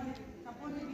Acabou de